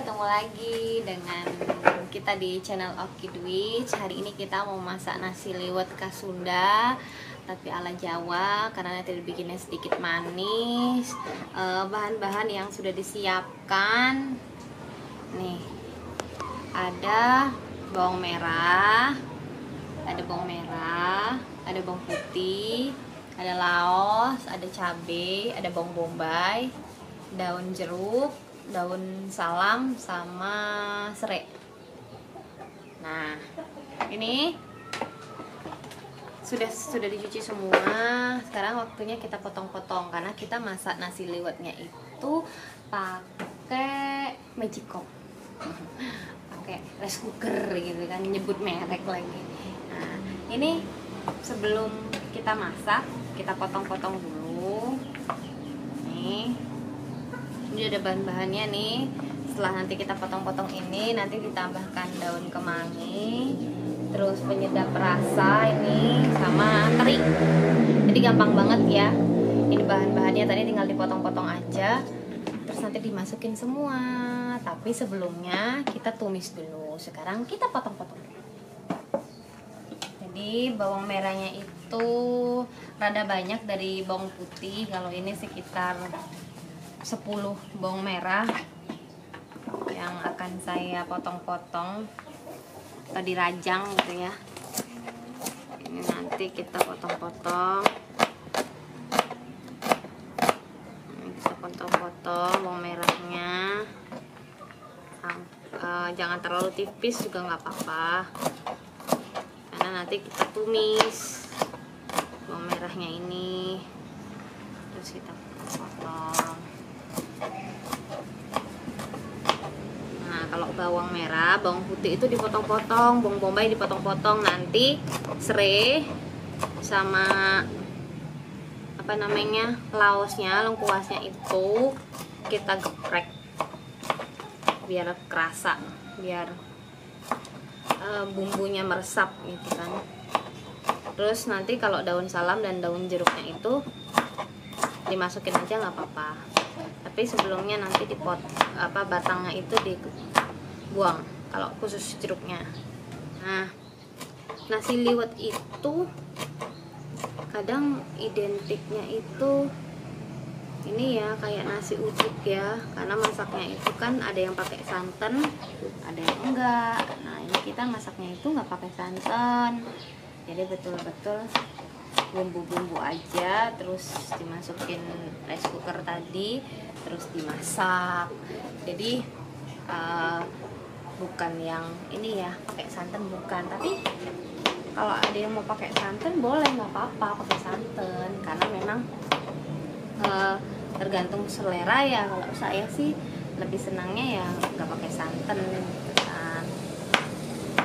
ketemu lagi dengan kita di channel Oki Dwich Hari ini kita mau masak nasi liwet khas Sunda Tapi ala Jawa karena nanti dibikinnya sedikit manis. Eh, Bahan-bahan yang sudah disiapkan. Nih Ada bawang merah Ada bawang merah Ada bawang putih Ada laos, ada cabai, ada bawang bombay daun jeruk, daun salam, sama serai. Nah, ini sudah sudah dicuci semua. Sekarang waktunya kita potong-potong karena kita masak nasi liwetnya itu pakai magicom. pakai rice cooker gitu kan, nyebut merek lagi. Nah, ini sebelum kita masak, kita potong-potong dulu. Nih, ini ada bahan-bahannya nih. Setelah nanti kita potong-potong ini nanti ditambahkan daun kemangi terus penyedap rasa ini sama teri. Jadi gampang banget ya. Ini bahan-bahannya tadi tinggal dipotong-potong aja. Terus nanti dimasukin semua. Tapi sebelumnya kita tumis dulu. Sekarang kita potong-potong. Jadi bawang merahnya itu rada banyak dari bawang putih. Kalau ini sekitar 10 bawang merah yang akan saya potong-potong atau dirajang gitu ya. Ini nanti kita potong-potong. Kita potong-potong bawang merahnya. Eh, jangan terlalu tipis juga nggak apa-apa. Karena nanti kita tumis bawang merahnya ini. Terus kita potong Nah, kalau bawang merah, bawang putih itu dipotong-potong, bawang bombay dipotong-potong. Nanti serai sama apa namanya? laosnya, lengkuasnya itu kita geprek biar kerasa, biar eh, bumbunya meresap gitu kan. Terus nanti kalau daun salam dan daun jeruknya itu dimasukin aja nggak apa-apa tapi sebelumnya nanti dipot apa batangnya itu dibuang kalau khusus jeruknya. Nah nasi liwet itu kadang identiknya itu ini ya kayak nasi uduk ya. Karena masaknya itu kan ada yang pakai santan ada yang enggak. Nah ini kita masaknya itu nggak pakai santan. Jadi betul-betul bumbu-bumbu aja terus dimasukin rice cooker tadi terus dimasak. Jadi uh, bukan yang ini ya pakai santan bukan. Tapi kalau ada yang mau pakai santan boleh nggak apa-apa pakai santan. Karena memang uh, tergantung selera ya. Kalau saya sih lebih senangnya ya nggak pakai santan. Kan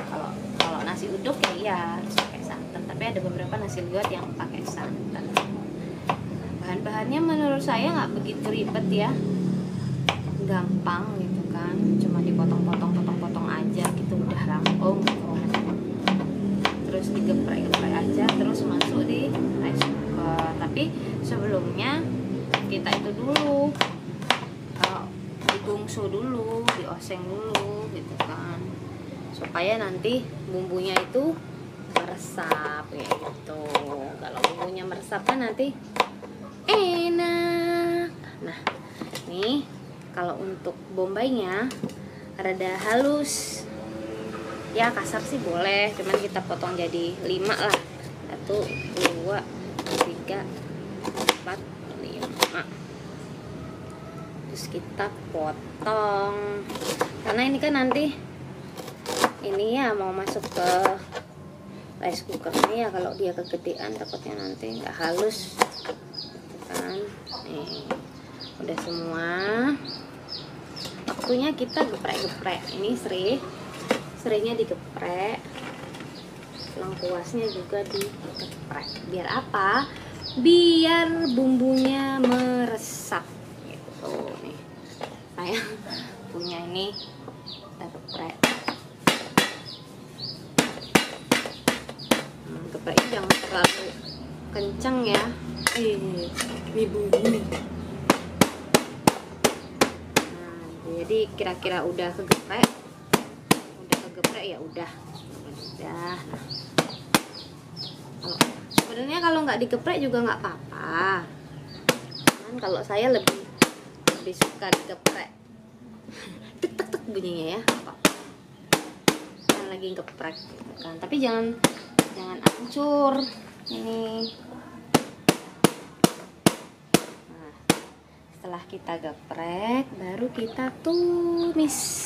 kalau kalau nasi uduk ya iya harus pakai santan. Tapi ada beberapa nasi liwet yang pakai santan. Bahan-bahannya menurut saya nggak begitu ribet ya. Gampang gitu kan cuma dipotong-potong terus digeprek-geprek aja terus masuk di rice cooker tapi sebelumnya kita itu dulu uh, dibungsu dulu dioseng dulu gitu kan. Supaya nanti bumbunya itu meresap ya gitu. Kalau bumbunya meresap kan nanti enak. Nah nih kalau untuk bombaynya rada halus ya kasar sih boleh cuman kita potong jadi 5 lah. Satu dua tiga empat lima. Terus kita potong. Karena ini kan nanti ini ya mau masuk ke rice cooker ini ya kalau dia kegedean takutnya nanti nggak halus. Gitu kan. Nih udah semua. Waktunya kita geprek-geprek. Ini seri serinya digeprek. Lengkuasnya juga digeprek. Biar apa? Biar bumbunya meresap. Gitu. Nih. Saya punya ini kita geprek. Hmm, gepreknya jangan terlalu kencang ya. Eh ini bumbu nah jadi kira-kira udah kegeprek kegeprek ya udah. Udah. Kalau sebenarnya kalau nggak digeprek juga nggak apa-apa. Cuman kalau saya lebih lebih suka digeprek. Tek tek tek bunyinya ya apa kan lagi geprek gitu kan. Tapi jangan jangan hancur. Ini. Nah, setelah kita geprek baru kita tumis. nah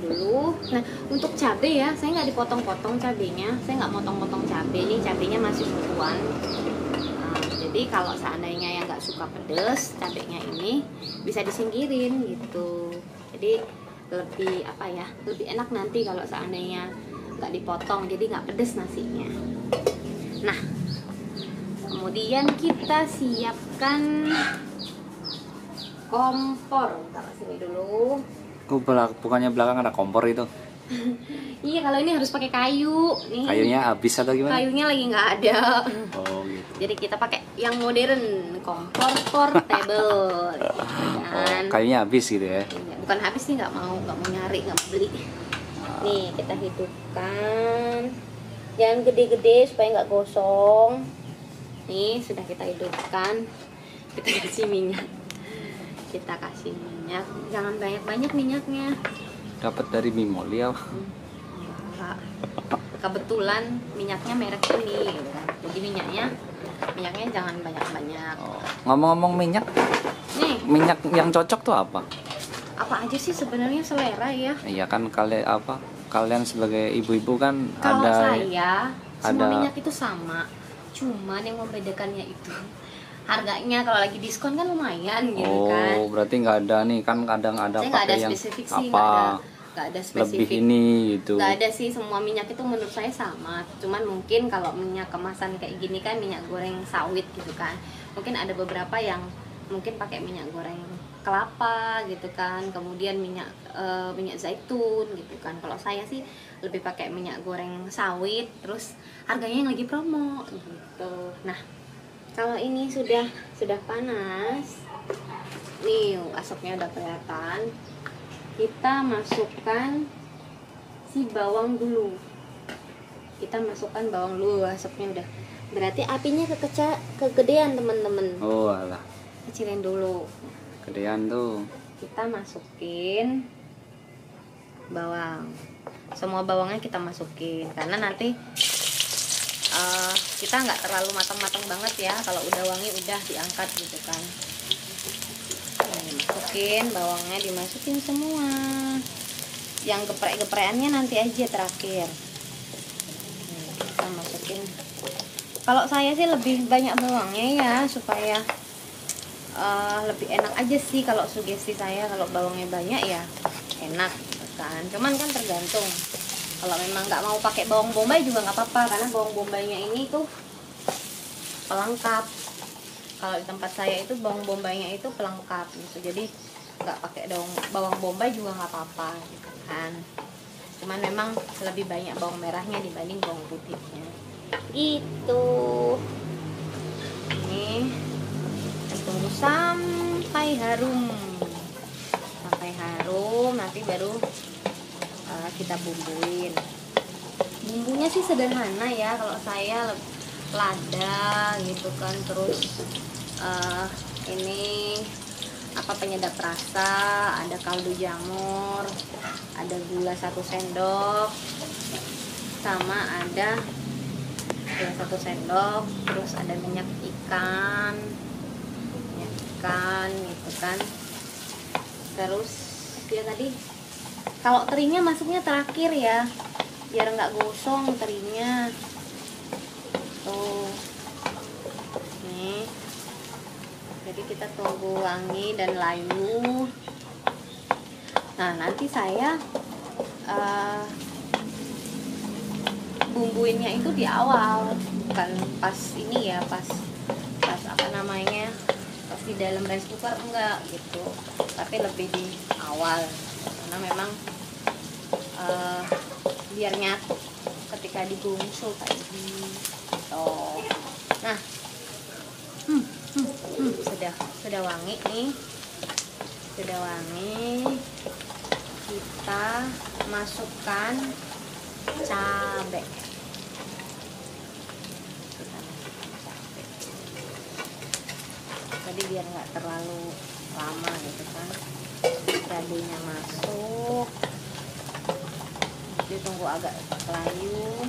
dulu. Nah untuk cabai ya saya nggak dipotong-potong cabenya. Saya nggak motong-potong cabai ini cabenya masih utuhan Nah, jadi kalau seandainya yang nggak suka pedes cabenya ini bisa disingkirin gitu. Jadi lebih apa ya lebih enak nanti kalau seandainya nggak dipotong jadi nggak pedes nasinya. Nah kemudian kita siapkan kompor. Taruh sini dulu Oh, belak- bukannya belakang ada kompor itu. iya kalau ini harus pakai kayu. Nih Kayunya habis atau gimana? kayunya lagi nggak ada. Oh, gitu. jadi kita pakai yang modern kompor portable. Gitu Oh, kayunya habis gitu ya. Iya, bukan habis sih nggak mau nggak mau nyari nggak mau beli. Nih kita hidupkan. Jangan gede-gede supaya nggak gosong. Nih sudah kita hidupkan. Kita kasih minyak. Kita kasih minyak jangan banyak-banyak minyaknya Dapat dari Mimoli ya. Kebetulan minyaknya merek ini gitu kan. jadi minyaknya minyaknya jangan banyak-banyak Oh. Ngomong-ngomong minyak, nih minyak yang cocok tuh apa? apa aja sih sebenarnya selera ya Iya kan kalian apa? Kalian sebagai ibu-ibu kan Kalau ada saya, semua ada- minyak itu sama. Cuman yang membedakannya itu harganya kalau lagi diskon kan lumayan gitu Oh, kan. berarti nggak ada nih kan kadang ada Saya nggak ada pakai yang spesifik sih, nggak apa ada, nggak ada lebih spesifik. ini gitu. Nggak ada sih semua minyak itu menurut saya sama. Cuman mungkin kalau minyak kemasan kayak gini kan minyak goreng sawit gitu kan. Mungkin ada beberapa yang mungkin pakai minyak goreng kelapa gitu kan. Kemudian minyak eh, minyak zaitun gitu kan. Kalau saya sih lebih pakai minyak goreng sawit terus harganya yang lagi promo gitu. Nah, kalau ini sudah sudah panas. Nih, asapnya udah kelihatan. Kita masukkan si bawang dulu. Kita masukkan bawang dulu, asapnya udah. Berarti apinya kekeca kegedean, teman-teman. Oh, alah. Kecilin dulu. Gedean tuh. Kita masukin bawang. Semua bawangnya kita masukin karena nanti kita nggak terlalu matang-matang banget ya. Kalau udah wangi udah diangkat gitu kan. Masukin bawangnya dimasukin semua. Yang geprek-geprekannya nanti aja terakhir. Nih, kita masukin. Kalau saya sih lebih banyak bawangnya ya supaya eh, lebih enak aja sih kalau sugesti saya kalau bawangnya banyak ya enak gitu kan cuman kan tergantung kalau memang nggak mau pakai bawang bombay juga nggak apa-apa karena bawang bombaynya ini tuh pelengkap. Kalau di tempat saya itu bawang bombaynya itu pelengkap gitu. Jadi nggak pakai bawang bawang bombay juga nggak apa-apa gitu kan. Cuman memang lebih banyak bawang merahnya dibanding bawang putihnya. Gitu ini tunggu sampai harum. Sampai harum nanti baru kita bumbuin. Bumbunya sih sederhana ya kalau saya lada gitu kan terus uh, ini apa penyedap rasa ada kaldu jamur ada gula satu sendok sama ada gula satu sendok terus ada minyak ikan minyak ikan gitu kan. Terus ya tadi kalau terinya masuknya terakhir ya. Biar nggak gosong terinya. Tuh. Nih. Jadi kita tunggu wangi dan layu. Nah nanti saya eh, bumbuinnya itu di awal. Bukan pas ini ya pas pas apa namanya pas di dalam rice cooker enggak gitu. Tapi lebih di awal karena memang eh, biar nyatu ketika dibungsu kayak gini gitu. nah. Hmm, hmm, hmm, sudah sudah wangi nih. Sudah wangi. Kita masukkan cabai kita masukkan cabai tadi biar nggak terlalu lama gitu kan cabainya masuk. Ditunggu agak layu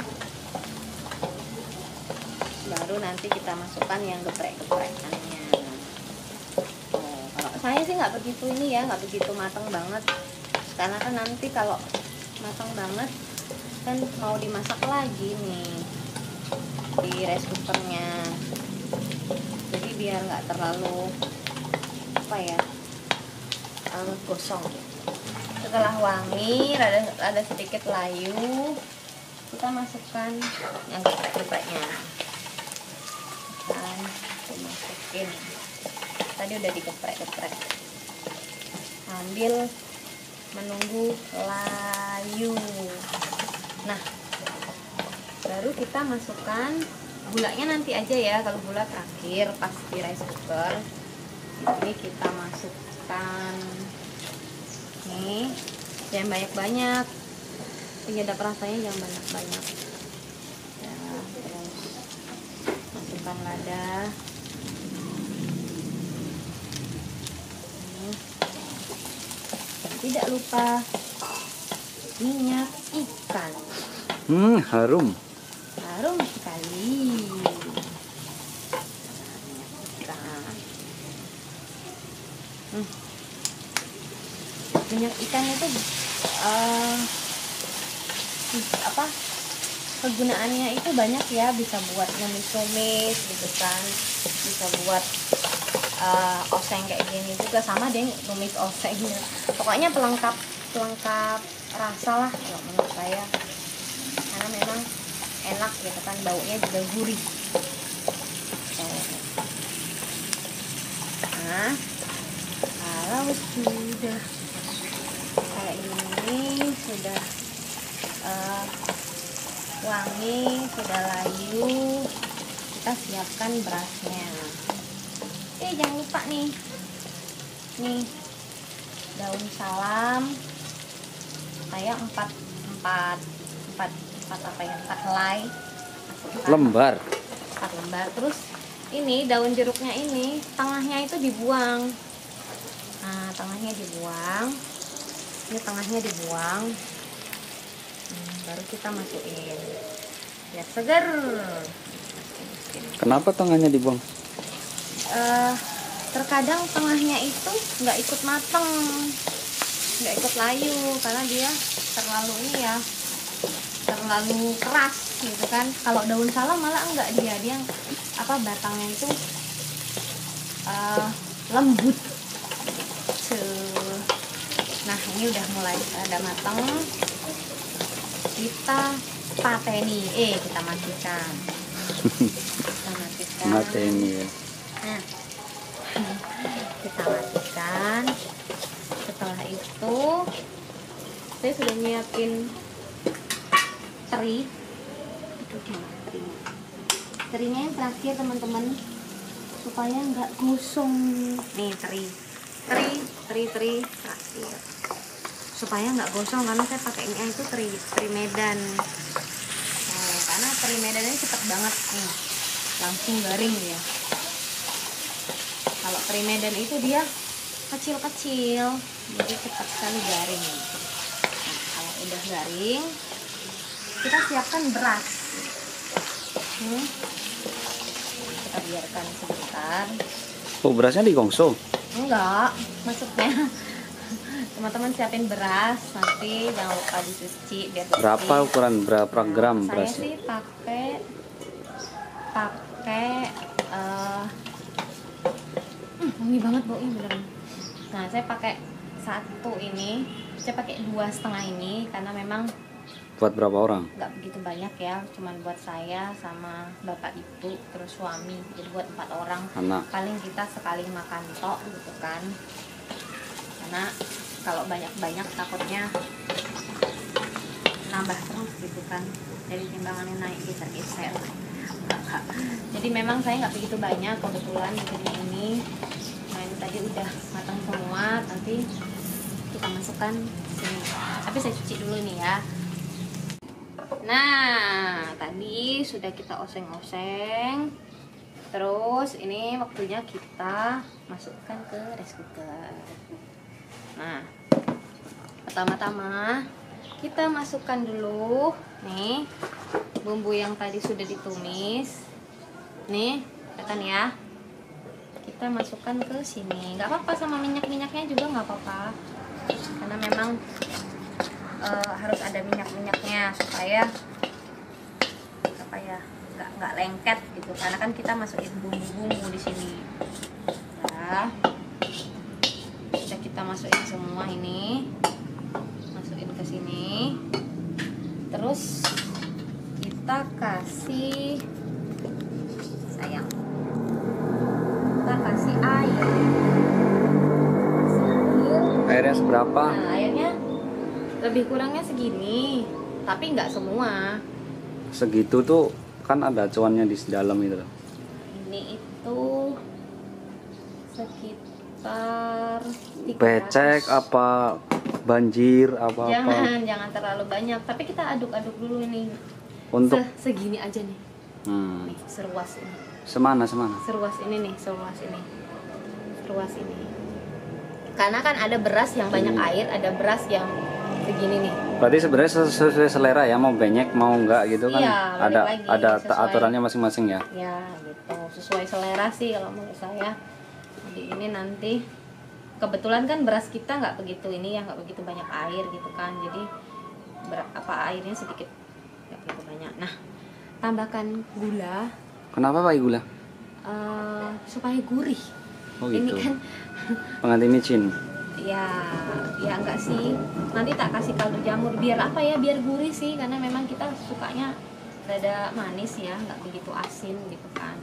baru nanti kita masukkan yang geprek-geprekannya. Oh, kalau saya sih nggak begitu ini ya nggak begitu matang banget. Karena kan nanti kalau matang banget kan mau dimasak lagi nih di rice cookernya. Jadi biar nggak terlalu apa ya terlalu gosong. Setelah wangi rada, rada sedikit layu kita masukkan yang geprek-gepreknya kan dimasukin tadi udah digeprek-geprek. Sambil menunggu layu. Nah baru kita masukkan gulanya nanti aja ya. Kalau gula terakhir pas di rice cooker ini kita masukkan nih jangan banyak-banyak. Penyedap rasanya jangan banyak-banyak. Ya, terus masukkan lada. Nih. tidak lupa minyak ikan. Hmm, harum. harum sekali Nah, Hmm. Minyak ikan itu eh, apa kegunaannya itu banyak ya bisa buat numis-numis gitu kan. Bisa buat eh, oseng kayak gini juga sama deh numis osengnya. Pokoknya pelengkap pelengkap rasa lah kalau menurut saya. Karena memang enak gitu kan baunya juga gurih. Nah kalau sudah ini sudah eh, wangi sudah layu. Kita siapkan berasnya. Eh jangan lupa nih. Nih daun salam. Saya empat empat empat empat apa ya? Empat helai. Masukkan Lembar. empat lembar. Terus ini daun jeruknya ini tengahnya itu dibuang. Nah tengahnya dibuang ini tengahnya dibuang. Hmm, baru kita masukin. Biar segar Kenapa tengahnya dibuang? Eh, terkadang tengahnya itu nggak ikut mateng. Nggak ikut layu karena dia terlalu ini ya terlalu keras gitu kan. Kalau daun salam malah enggak dia. Dia apa batangnya itu eh, lembut. Tuh. Nah ini udah mulai ada matang kita pateni eh kita matikan kita matikan Mati ini ya. Nah, kita matikan. Setelah itu, saya sudah nyiapin teri. Itu terinya? Terinya yang terakhir teman-teman, supaya nggak gosong. Nih teri, teri, teri, teri terakhir. Supaya nggak gosong karena saya pakainya itu teri, teri Medan. Oh, karena teri Medan ini cepet banget nih langsung garing ya kalau teri medan itu dia kecil-kecil jadi cepat sekali garing nah, kalau udah garing kita siapkan beras Hmm. kita biarkan sebentar Oh, berasnya di gongso. enggak maksudnya teman-teman siapin beras nanti jangan lupa dicuci biar bersih. Berapa ukuran berapa gram saya berasnya? sih pakai pakai eh hmm, wangi banget baunya beneran nah saya pakai satu ini saya pakai dua setengah ini karena memang Buat berapa orang? nggak begitu banyak ya cuman buat saya sama bapak ibu terus suami jadi buat empat orang Anak. paling kita sekali makan tok gitu kan karena kalau banyak-banyak takutnya nambah terus gitu kan. Jadi timbangannya naik geser-geser jadi memang saya nggak begitu banyak kebetulan di sini. Ini main tadi udah matang semua. Nanti kita masukkan sini. Tapi saya cuci dulu nih ya. Nah tadi sudah kita oseng-oseng. Terus ini waktunya kita masukkan ke rice cooker nah pertama-tama kita masukkan dulu nih bumbu yang tadi sudah ditumis. Nih tekan ya. Kita masukkan ke sini. Nggak apa-apa sama minyak-minyaknya juga nggak apa-apa. Karena memang eh, harus ada minyak-minyaknya supaya apa ya nggak nggak lengket gitu. Karena kan kita masukin bumbu-bumbu di sini. Ya masukin semua ini masukin ke sini terus kita kasih sayang kita kasih air Airnya seberapa? nah airnya lebih kurangnya segini tapi nggak semua Segitu tuh kan ada acuannya di dalam itu. loh. ini itu sekitar 300. Becek apa banjir apa apa. jangan jangan terlalu banyak tapi kita aduk-aduk dulu ini Untuk Se- segini aja nih hmm, nih seruas ini semana semana. seruas ini nih seruas ini seruas ini karena kan ada beras yang banyak Hmm. air ada beras yang segini nih Berarti sebenarnya sesu- sesuai selera ya mau banyak mau enggak gitu kan Iya, ada lagi, ada sesuai. aturannya masing-masing ya. ya gitu sesuai selera sih kalau menurut saya jadi ini nanti. Kebetulan kan beras kita nggak begitu ini ya nggak begitu banyak air gitu kan. Jadi ber- apa airnya sedikit nggak begitu banyak. Nah tambahkan gula. Kenapa pakai gula? eh, supaya gurih. Oh ini gitu. kan Penganti micin. ya ya enggak sih. Nanti tak kasih kaldu jamur. Biar apa ya? Biar gurih sih. Karena memang kita sukanya rada manis ya nggak begitu asin gitu kan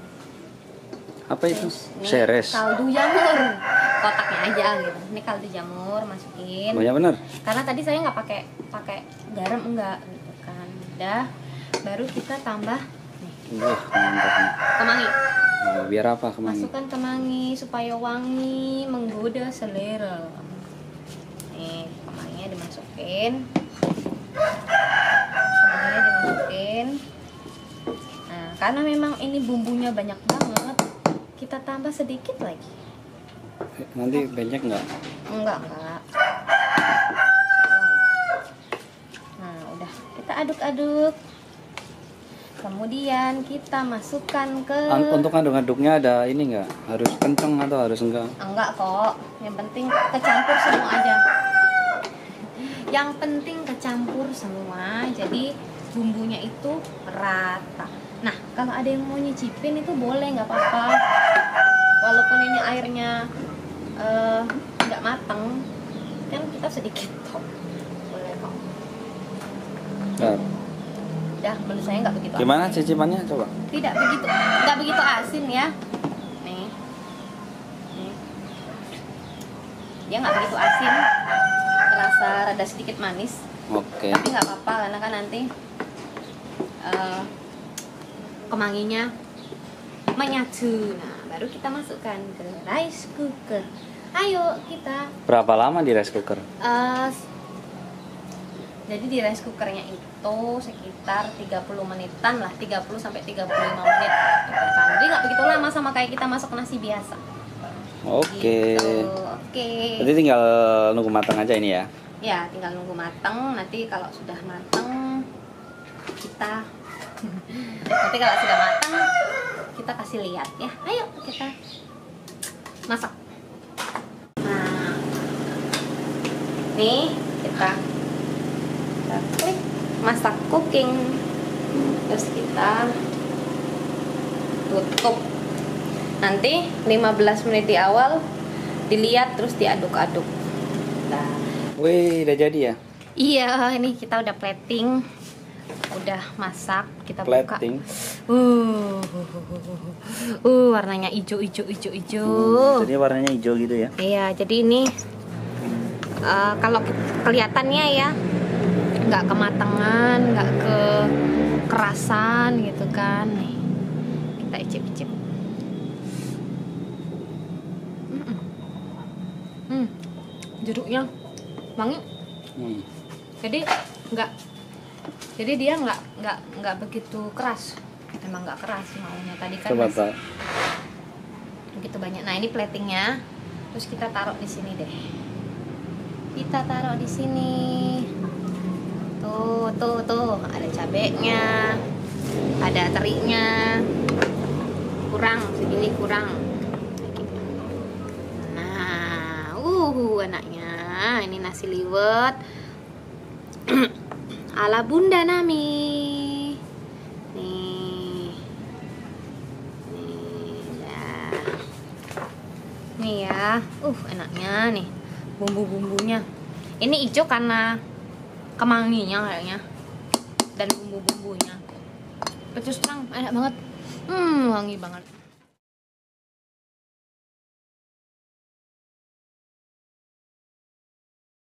Apa itu? Ini Seres. kaldu jamur kotaknya aja gitu ini kaldu jamur masukin Banyak bener. karena tadi saya nggak pakai pakai garam enggak gitu kan udah baru kita tambah nih, mantap nih. kemangi Nah, biar apa kemangi? masukkan kemangi supaya wangi menggoda selera nih kemanginya dimasukin kemanginya dimasukin nah karena memang ini bumbunya banyak banget kita tambah sedikit lagi Nanti banyak enggak? enggak enggak nah udah kita aduk-aduk kemudian kita masukkan ke Untuk aduk-aduknya ada ini enggak? Harus kenceng atau harus enggak? Enggak kok, yang penting kecampur semua aja. Yang penting kecampur semua, jadi bumbunya itu rata. Nah, kalau ada yang mau nyicipin itu boleh nggak apa-apa. Walaupun ini airnya eh, nggak mateng, kan kita sedikit kok. Boleh kok. Nah, Udah, menurut saya nggak begitu. gimana asin. cicipannya coba? Tidak begitu, nggak begitu asin ya. Nih, nih. Dia nggak begitu asin, terasa rada sedikit manis. Oke. Tapi nggak apa-apa karena kan nanti eh, kemanginya menyatu. Nah, baru kita masukkan ke rice cooker. Ayo kita Berapa lama di rice cooker? eh, jadi di rice cookernya itu sekitar 30 menitan lah 30 sampai 35 menit kan. jadi nggak begitu lama sama kayak kita masak nasi biasa Oke. gitu. oke Berarti tinggal nunggu matang aja ini ya. ya tinggal nunggu mateng nanti kalau sudah mateng kita nanti kalau sudah mateng kita kasih lihat ya. Ayo kita masak. Nah nih kita kita klik masak cooking. Terus kita tutup. Nanti 15 menit di awal dilihat terus diaduk-aduk. Nah. Wih, udah jadi ya? Iya, ini kita udah plating, udah masak, kita buka. Plating. Uh, uh, warnanya hijau, hijau, hijau, hijau. Hmm, jadi warnanya hijau gitu ya. Iya, jadi ini eh, kalau ke- kelihatannya ya nggak kematangan, nggak ke kerasan gitu kan. Nih, kita icip-icip. Mm-mm. jeruknya wangi Hmm. jadi nggak jadi dia nggak nggak nggak begitu keras. Emang nggak keras maunya. Tadi kan Coba masih begitu banyak. Nah ini platingnya. Terus kita taruh di sini deh. Kita taruh di sini. Tuh tuh tuh. Ada cabenya. Ada terinya. Kurang segini kurang. Nah uh anaknya. Ini nasi liwet ala bunda nami. Nih nih dah. nih ya. Uh enaknya nih bumbu-bumbunya. Ini hijau karena kemanginya kayaknya. Dan bumbu-bumbunya. Terus terang enak banget. Hmm wangi banget